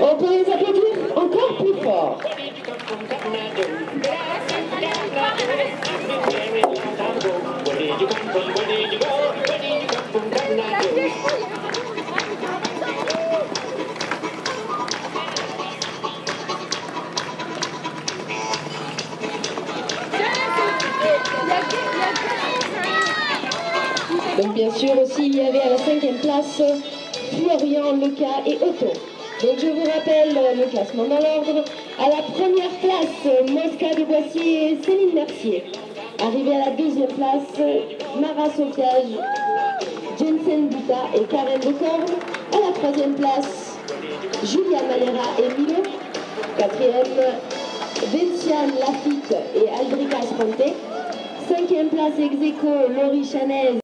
On peut les applaudir encore plus fort. Donc bien sûr aussi il y avait à la cinquième place Florian, Lucas et Otto. Donc je vous rappelle le classement dans l'ordre. À la première place, Mosca de Boissier et Céline Mercier. Arrivé à la deuxième place, Mara Sofiage, Jensen Buta et Karen Decorne. À la troisième place, Julia Malera et Milo. Quatrième, Vinciane Lafitte et Aldrika Sponte. Cinquième place, ex aequo, Laurie Chanez